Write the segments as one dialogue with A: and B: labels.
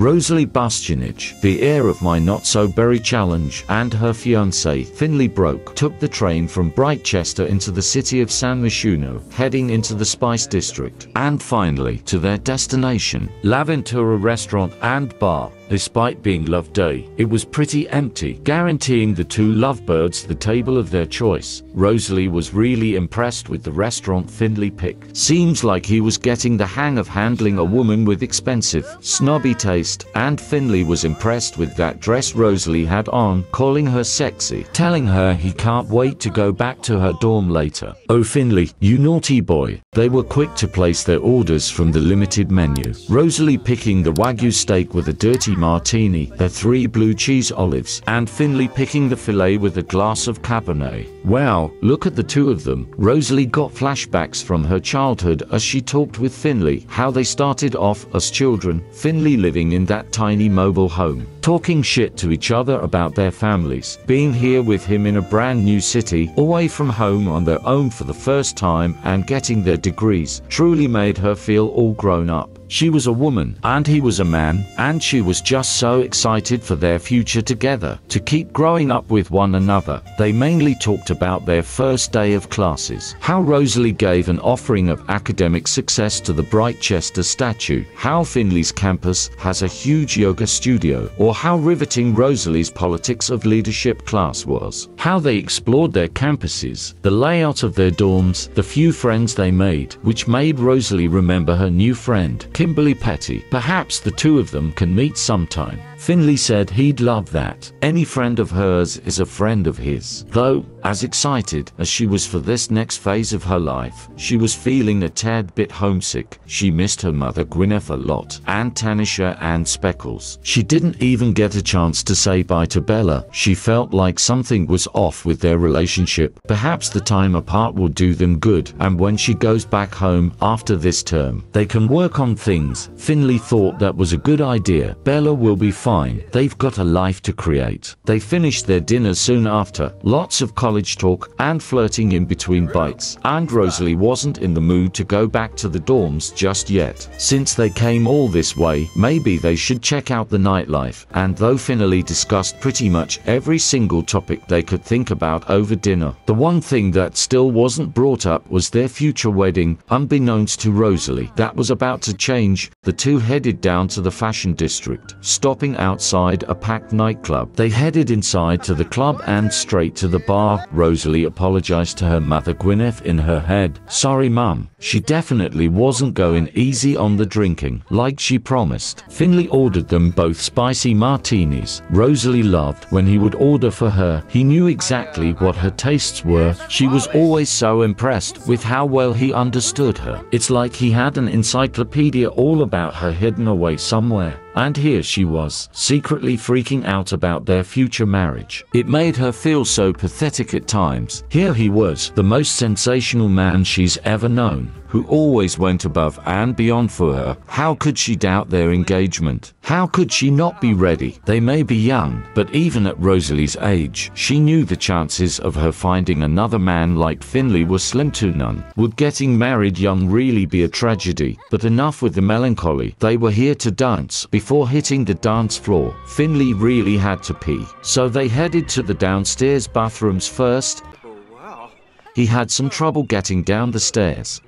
A: Rosalie Bastianich, the heir of my not-so-berry challenge, and her fiancé, Finley Broke, took the train from Britechester into the city of San Myshuno, heading into the Spice District, and finally to their destination, L'Avventura Restaurant and Bar. Despite being Love Day, it was pretty empty, guaranteeing the two lovebirds the table of their choice. Rosalie was really impressed with the restaurant Finley picked. Seems like he was getting the hang of handling a woman with expensive, snobby taste, and Finley was impressed with that dress Rosalie had on, calling her sexy, telling her he can't wait to go back to her dorm later. Oh Finley, you naughty boy. They were quick to place their orders from the limited menu. Rosalie picking the Wagyu steak with a dirty martini, the three blue cheese olives, and Finley picking the filet with a glass of Cabernet. Wow, look at the two of them. Rosalie got flashbacks from her childhood as she talked with Finley, how they started off as children, Finley living in that tiny mobile home, talking shit to each other about their families, being here with him in a brand new city, away from home on their own for the first time, and getting their degrees, truly made her feel all grown up. She was a woman, and he was a man, and she was just so excited for their future together, to keep growing up with one another. They mainly talked about their first day of classes, how Rosalie gave an offering of academic success to the Britechester statue, how Finley's campus has a huge yoga studio, or how riveting Rosalie's politics of leadership class was, how they explored their campuses, the layout of their dorms, the few friends they made, which made Rosalie remember her new friend, Kimberly Petty. Perhaps the two of them can meet sometime. Finley said he'd love that. Any friend of hers is a friend of his. Though, as excited as she was for this next phase of her life, she was feeling a tad bit homesick. She missed her mother Gwyneth a lot, and Tanisha and Speckles. She didn't even get a chance to say bye to Bella. She felt like something was off with their relationship. Perhaps the time apart will do them good, and when she goes back home after this term, they can work on things. Finley thought that was a good idea. Bella will be fine. They've got a life to create. They finished their dinner soon after. Lots of college talk and flirting in between bites. And Rosalie wasn't in the mood to go back to the dorms just yet. Since they came all this way, maybe they should check out the nightlife. And though Finley discussed pretty much every single topic they could think about over dinner, the one thing that still wasn't brought up was their future wedding, unbeknownst to Rosalie. That was about to change. The two headed down to the fashion district, stopping outside a packed nightclub. They headed inside to the club and straight to the bar. Rosalie apologized to her mother Gwyneth in her head. Sorry mum, she definitely wasn't going easy on the drinking, like she promised. Finley ordered them both spicy martinis. Rosalie loved when he would order for her. He knew exactly what her tastes were. She was always so impressed with how well he understood her. It's like he had an encyclopedia all about her hidden away somewhere. And here she was, secretly freaking out about their future marriage. It made her feel so pathetic at times. Here he was, the most sensational man she's ever known, who always went above and beyond for her. How could she doubt their engagement? How could she not be ready? They may be young, but even at Rosalie's age, she knew the chances of her finding another man like Finley were slim to none. Would getting married young really be a tragedy? But enough with the melancholy. They were here to dance. Before hitting the dance floor, Finley really had to pee. So they headed to the downstairs bathrooms first. Oh, he had some trouble getting down the stairs.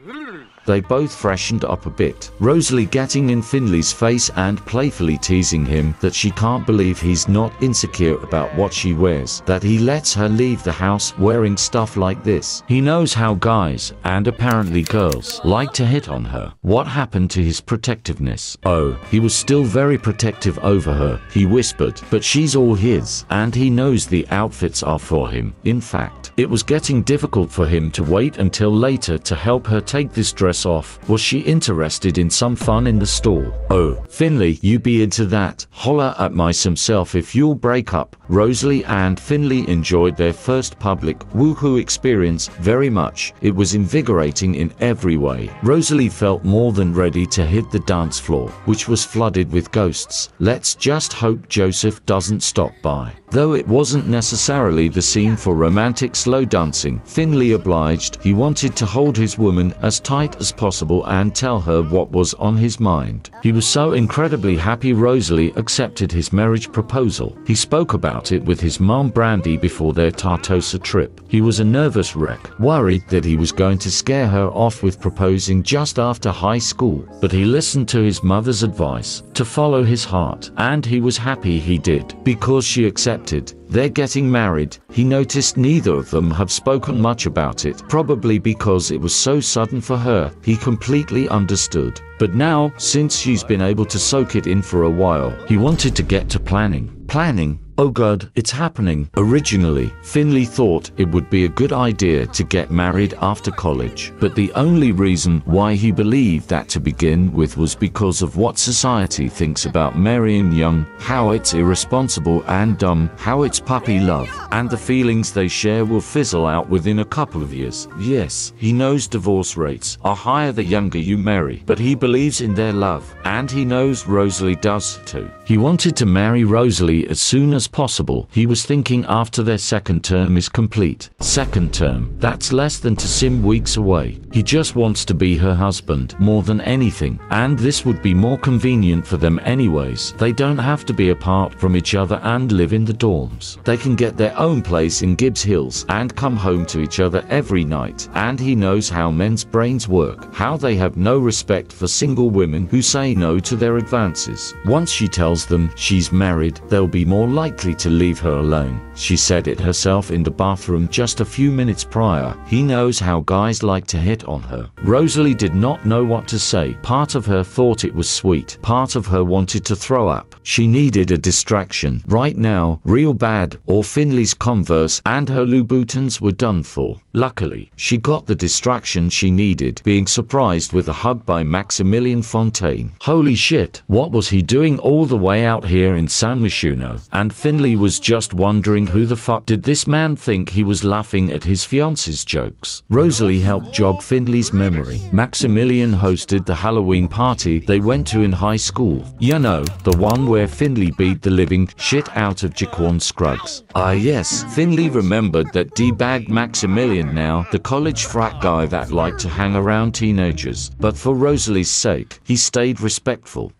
A: They both freshened up a bit. Rosalie getting in Finley's face and playfully teasing him that she can't believe he's not insecure about what she wears, that he lets her leave the house wearing stuff like this. He knows how guys, and apparently girls, like to hit on her. What happened to his protectiveness? Oh, he was still very protective over her, he whispered, but she's all his, and he knows the outfits are for him. In fact, it was getting difficult for him to wait until later to help her take this dress off. Was she interested in some fun in the store? Oh, Finley, you be into that. Holler at Mice himself if you'll break up. Rosalie and Finley enjoyed their first public woohoo experience very much. It was invigorating in every way. Rosalie felt more than ready to hit the dance floor, which was flooded with ghosts. Let's just hope Joseph doesn't stop by. Though it wasn't necessarily the scene for romantic slow dancing, Finley obliged. He wanted to hold his woman as tight as possible and tell her what was on his mind. He was so incredibly happy Rosalie accepted his marriage proposal. He spoke about it with his mom Brandy before their Tartosa trip. He was a nervous wreck, worried that he was going to scare her off with proposing just after high school. But he listened to his mother's advice to follow his heart, and he was happy he did because she accepted they're getting married. He noticed neither of them have spoken much about it, probably because it was so sudden for her. He completely understood. But now, since she's been able to soak it in for a while, he wanted to get to planning. Planning? Oh god, it's happening. Originally, Finley thought it would be a good idea to get married after college, but the only reason why he believed that to begin with was because of what society thinks about marrying young, how it's irresponsible and dumb, how it's puppy love, and the feelings they share will fizzle out within a couple of years. Yes, he knows divorce rates are higher the younger you marry, but he believes in their love, and he knows Rosalie does too. He wanted to marry Rosalie as soon as possible. He was thinking after their second term is complete. Second term, that's less than two sim weeks away. He just wants to be her husband more than anything, and this would be more convenient for them anyways. They don't have to be apart from each other and live in the dorms. They can get their own place in Gibbs Hills and come home to each other every night. And he knows how men's brains work, how they have no respect for single women who say no to their advances. Once she tells them she's married, they'll be more likely to leave her alone. She said it herself in the bathroom just a few minutes prior. He knows how guys like to hit on her. Rosalie did not know what to say. Part of her thought it was sweet. Part of her wanted to throw up. She needed a distraction. Right now, real bad, or Finley's Converse and her Louboutins were done for. Luckily, she got the distraction she needed, being surprised with a hug by Maximilian Fontaine. Holy shit, what was he doing all the way out here in San Myshuno? And Finley was just wondering who the fuck did this man think he was laughing at his fiance's jokes. Rosalie helped jog Finley's memory. Maximilian hosted the Halloween party they went to in high school. You know, the one where Finley beat the living shit out of Jaquan Scruggs. Ah yes, Finley remembered that D-bag Maximilian now, the college frat guy that liked to hang around teenagers. But for Rosalie's sake, he stayed respectful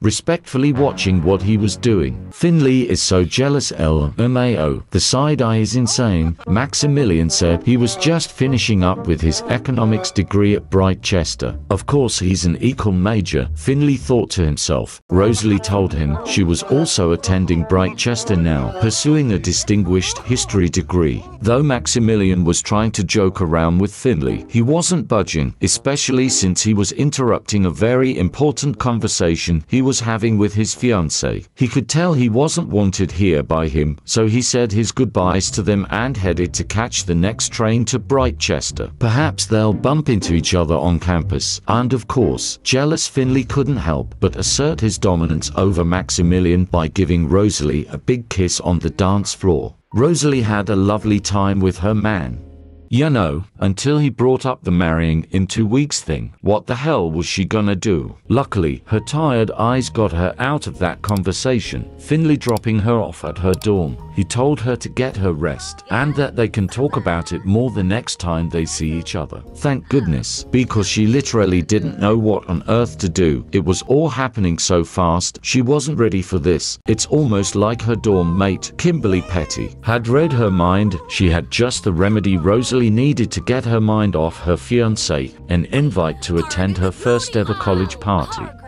A: respectfully watching what he was doing. Finley is so jealous LMAO. The side eye is insane. Maximilian said he was just finishing up with his economics degree at Britechester. Of course he's an econ major, Finley thought to himself. Rosalie told him she was also attending Britechester now, pursuing a distinguished history degree. Though Maximilian was trying to joke around with Finley, he wasn't budging, especially since he was interrupting a very important conversation he was having with his fiancée. He could tell he wasn't wanted here by him, so he said his goodbyes to them and headed to catch the next train to Britechester. Perhaps they'll bump into each other on campus. And of course, jealous Finley couldn't help but assert his dominance over Maximilian by giving Rosalie a big kiss on the dance floor. Rosalie had a lovely time with her man, you know, until he brought up the marrying in two weeks thing. What the hell was she gonna do? Luckily, her tired eyes got her out of that conversation, Finley dropping her off at her dorm. He told her to get her rest, and that they can talk about it more the next time they see each other. Thank goodness, because she literally didn't know what on earth to do. It was all happening so fast, she wasn't ready for this. It's almost like her dorm mate, Kimberly Petty, had read her mind. She had just the remedy Rosalie needed to get her mind off her fiancé, an invite to attend her first ever college party.